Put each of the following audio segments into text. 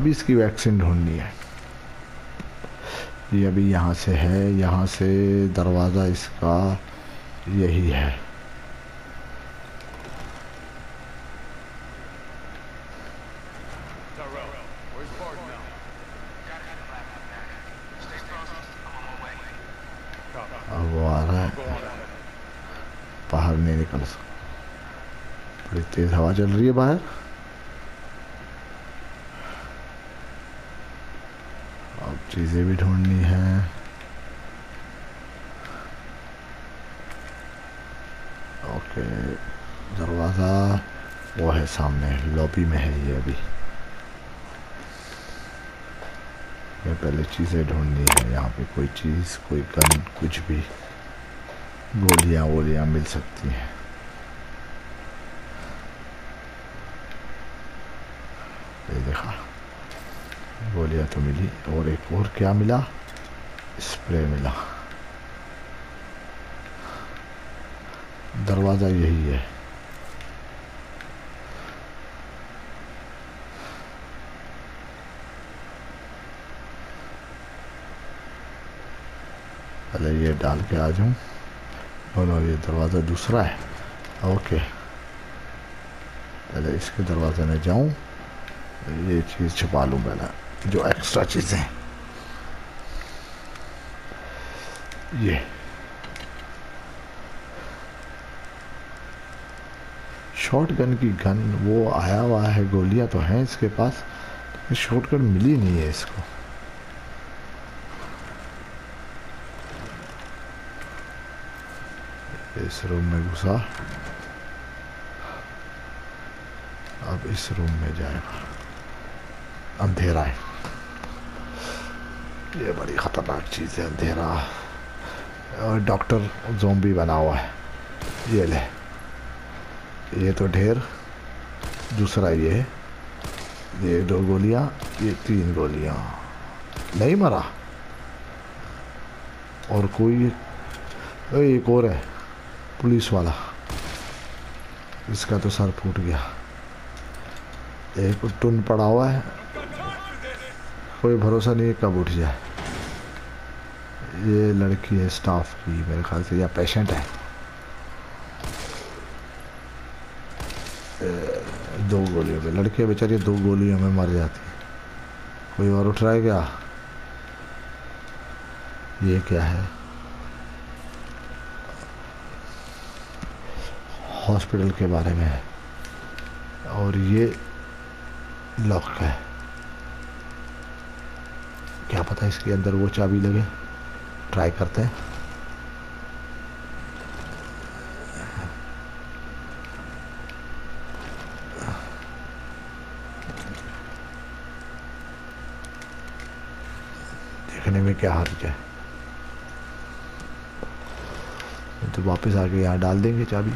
अभी इसकी वैक्सीन ढूंढनी है। ये अभी यहाँ से है, यहाँ से दरवाज़ा इसका यही है। अब वो आ रहा है। बाहर नहीं निकल सकता। बड़ी तेज़ हवा चल रही है बाहर अब चीज़ें भी ढूंढनी है। ओके, दरवाज़ा, वो है सामने, लॉबी में है ये अभी। ये पहले चीज़ें ढूंढनी है, यहाँ पे कोई चीज़, कोई गन, कुछ भी गोलियाँ वोलियाँ मिल सकती हैं ये देखा गोलियाँ तो मिली और एक और क्या मिला? स्प्रे मिला। दरवाज़ा यही है। पहले ये डाल के आ जाऊँ। बोलो, ये दरवाज़ा दूसरा है। ओके। पहले इसके दरवाजे में जाऊँ, ये चीज़ छुपा लूँ पहले। जो एक्स्ट्रा चीज़ें ये। शॉर्ट गन की गन वो आया हुआ है, गोलियाँ तो हैं इसके पास शॉर्ट गन मिली नहीं है इसको। इस रूम में घुसा। अब इस रूम में जाएगा। अंधेरा है। ये बड़ी खतरनाक चीज़ है, अंधेरा। और डॉक्टर जोम्बी बना हुआ है। ये ले। ये तो ढेर। दूसरा ये। ये दो गोलियाँ, ये तीन गोलियाँ। नहीं मरा। और कोई एक और है। पुलिस वाला। इसका तो सर फूट गया। एक टुन पड़ा हुआ है। कोई भरोसा नहीं है कब उठ जाए। ये लड़की है स्टाफ की, मेरे ख्याल से, या पेशेंट है। दो गोलियों में, लड़के बेचारी, दो गोलियों में मर जाती है। कोई और उठ रहा है क्या? ये क्या है? हॉस्पिटल के बारे में है। और ये लॉक है। पता इसके अंदर वो चाबी लगे। ट्राई करते हैं। देखने में क्या हर्ज है। तो वापस आके यहाँ डाल देंगे चाबी।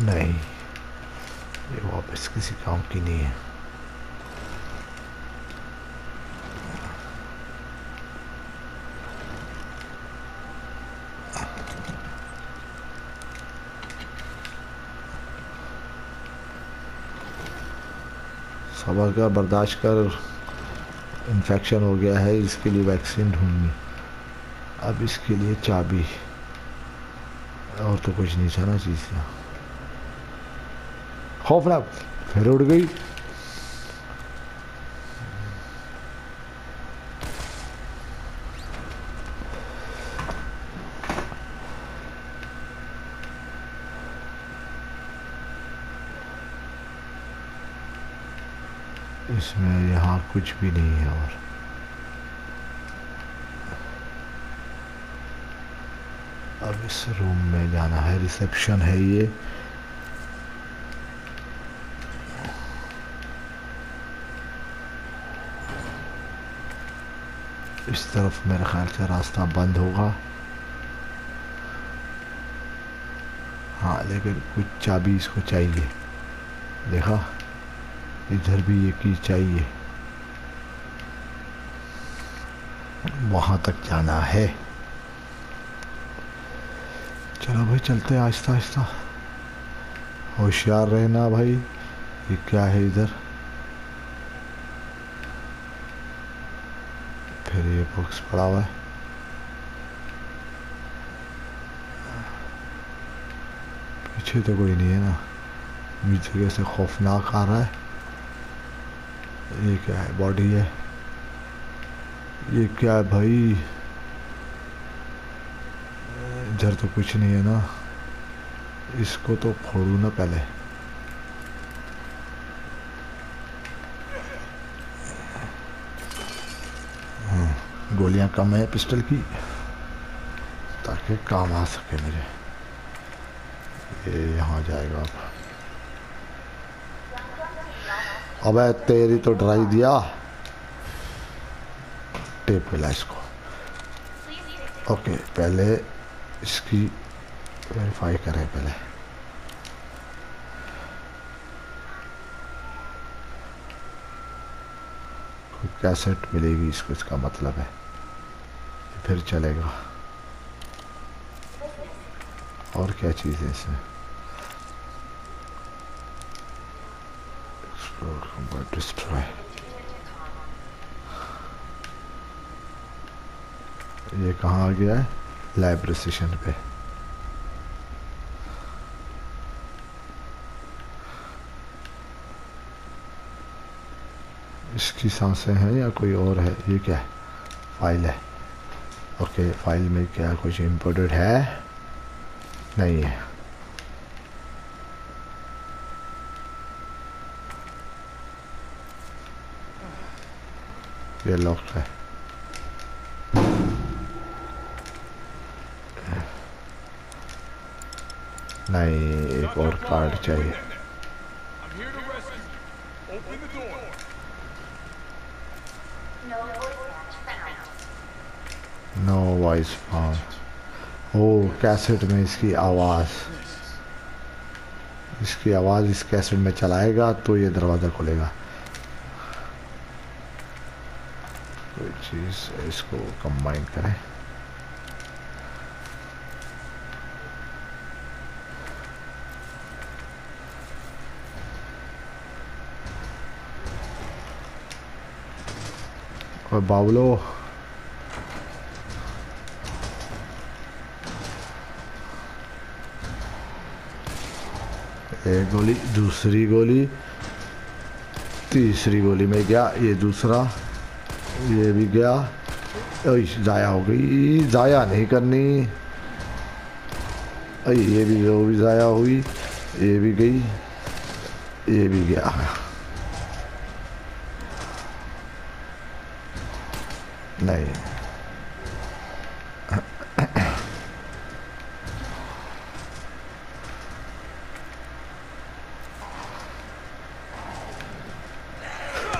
नहीं। ये वापस किसी काम की नहीं है। सबर का बर्दाश्त कर इन्फेक्शन हो गया है, इसके लिए वैक्सीन ढूंढनी। अब इसके लिए चाबी। और तो कुछ नहीं था ना चीज़ खौफनाक फिर उड़ गई। इसमें यहाँ कुछ भी नहीं है और। अब इस रूम में जाना है, रिसेप्शन है ये। इस तरफ़ मेरे ख्याल से रास्ता बंद होगा। हाँ लेकिन कुछ चाबी इसको चाहिए। देखा, इधर भी ये की चाहिए। वहाँ तक जाना है। चलो भाई, चलते हैं आहिस्ता आहिस्ता होशियार रहना भाई, ये क्या है इधर फिर ये बॉक्स पड़ा हुआ है पीछे तो कोई नहीं है ना मुझे कैसे खौफनाक आ रहा है ये क्या है बॉडी है ये क्या है भाई इधर तो कुछ नहीं है ना इसको तो फोड़ू ना पहले गोलियाँ कम है पिस्टल की, ताकि काम आ सके मेरे। ये यहाँ जाएगा अब। अबे तेरी तो डराई दिया। टेप मिला इसको। ओके, पहले इसकी वेरीफाई करें पहले। कैसेट मिलेगी इसको इसका मतलब है। फिर चलेगा। और क्या चीज़ है इसमें? डिस्ट्रॉय ये कहाँ आ गया है? लाइब्रेरी सेशन पे। इसकी साँसें हैं या कोई और है? ये क्या है? फ़ाइल है। ओके, फ़ाइल में क्या कुछ इम्पोर्टेड है? नहीं है। ये लॉक है। नहीं, एक और कार्ड चाहिए। नो वॉइस फाउंड ओ कैसेट में इसकी आवाज़। इसकी आवाज़ इस कैसेट में चलाएगा तो ये दरवाज़ा खुलेगा। कोई चीज़ इसको कंबाइन करें। और बावलो। एक गोली, दूसरी गोली, तीसरी गोली में गया, ये दूसरा, ये भी गया। ज़ाया हो गई, ज़ाया नहीं करनी। ये भी, वो भी ज़ाया हुई, ये भी गई, ये भी गया। नहीं।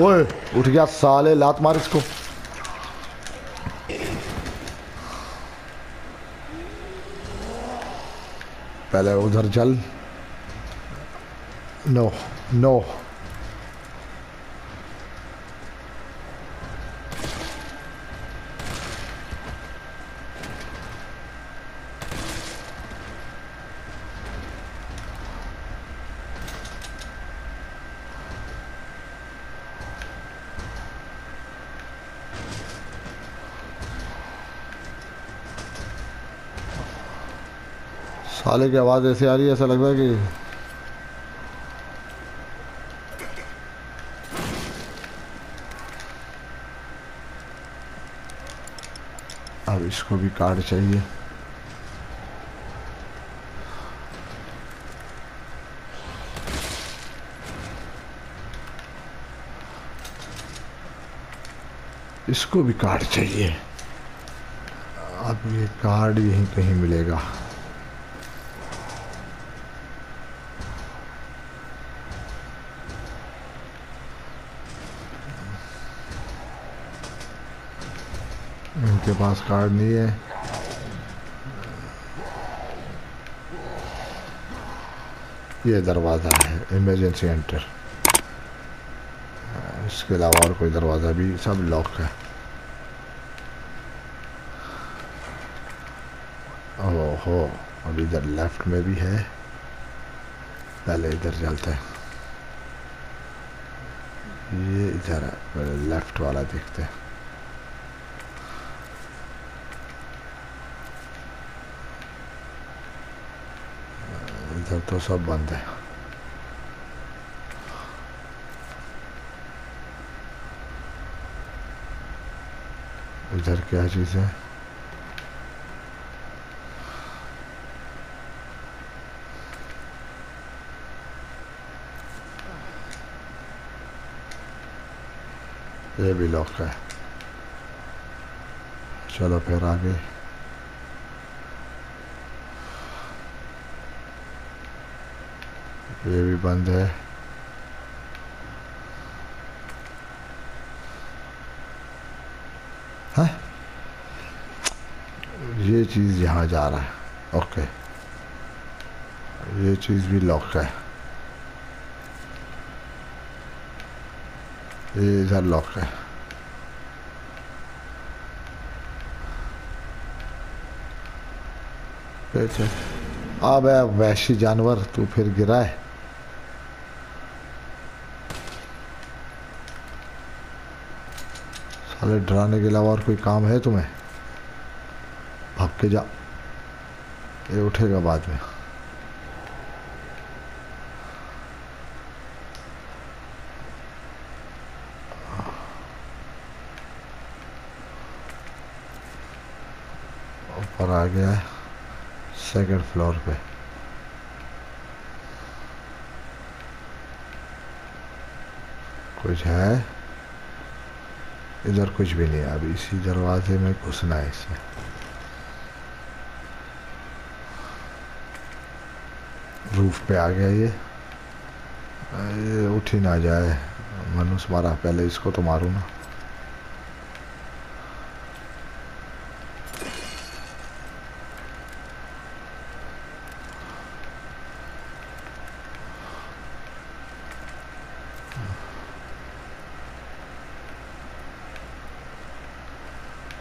ओए उठ गया साले लात मार इसको। पहले उधर चल। No no. साले की आवाज़ ऐसे आ रही है, ऐसा लग रहा है कि अब इसको भी कार्ड चाहिए। इसको भी कार्ड चाहिए। अब ये कार्ड यहीं कहीं मिलेगा। इनके पास कार्ड नहीं है। ये दरवाज़ा है इमरजेंसी एंटर इसके अलावा और कोई दरवाज़ा भी, सब लॉक है। ओहो और इधर लेफ़्ट में भी है। पहले इधर चलते हैं। ये इधर है लेफ़्ट वाला देखते हैं। इधर तो सब बंद है। इधर क्या चीज़ है? ये भी लॉक है। चलो फिर आगे। ये भी बंद है हाँ ये चीज़ यहाँ जा रहा है। ओके ये चीज़ भी लॉक है। ये इधर लॉक है। अब वैशी जानवर तू फिर गिरा है साले डराने के अलावा और कोई काम है तुम्हें? भाग के जा। ये उठेगा बाद में। ऊपर आ गया है सेकंड फ्लोर पे। कुछ है? इधर कुछ भी नहीं, अब इसी दरवाजे में घुसना है इसे। रूफ पे आ गया ये। उठ ही ना जाए। मनुष्य मारा, पहले इसको तो मारू ना।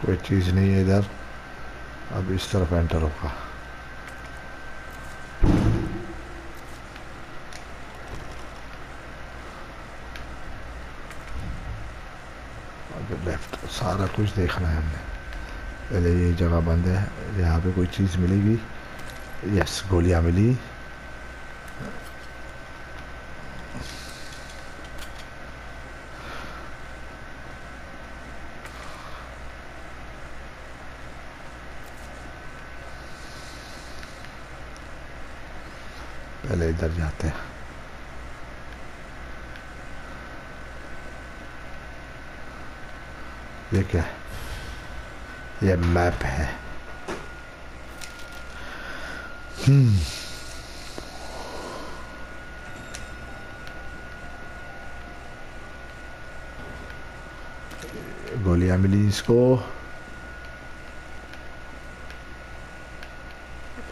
कोई चीज़ नहीं है इधर अब इस तरफ़ एंटर होगा लेफ़्ट सारा कुछ देखना है हमने। पहले ये जगह बंद है। यहाँ पे कोई चीज़ मिलेगी? यस गोलियाँ मिली। पहले इधर जाते हैं। ये क्या ये मैप है। हम्म। गोलियाँ मिली इसको।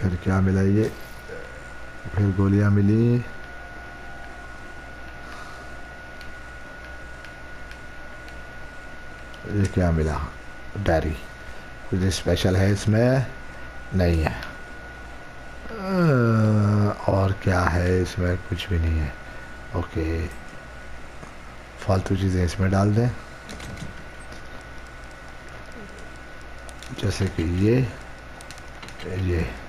फिर क्या मिला ये? फिर गोलियाँ मिली। ये क्या मिला? डायरी। कुछ स्पेशल है इसमें? नहीं है। और क्या है इसमें? कुछ भी नहीं है। ओके। फालतू चीज़ें इसमें डाल दें। जैसे कि ये ये।